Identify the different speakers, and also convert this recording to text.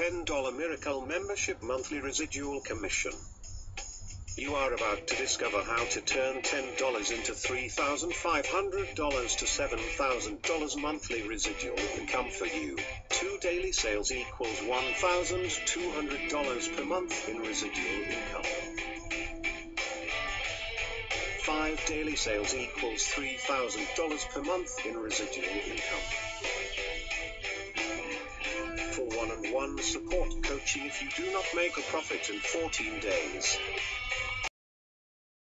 Speaker 1: $10 Miracle membership monthly residual commission. You are about to discover how to turn $10 into $3,500 to $7,000 monthly residual income for you. Two daily sales equals $1,200 per month in residual income. Five daily sales equals $3,000 per month in residual income. One-on-one support coaching if you do not make a profit in 14 days.